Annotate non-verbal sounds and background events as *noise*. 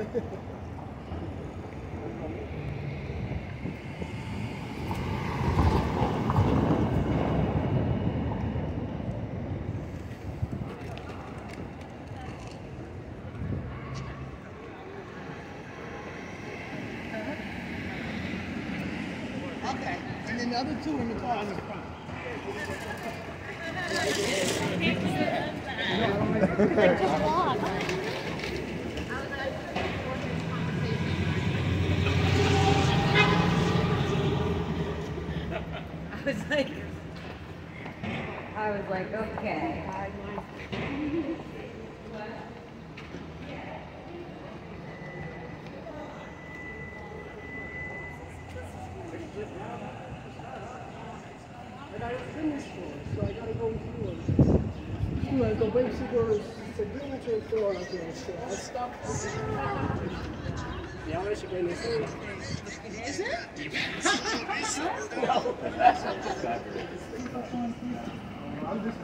Okay. And then the other two in the car in the front. I *laughs* was like, I was like, okay. And I finished one, so I gotta go through it. You know, so basically, signature for all I can say. I stopped. Y ahora sí que no. I'm just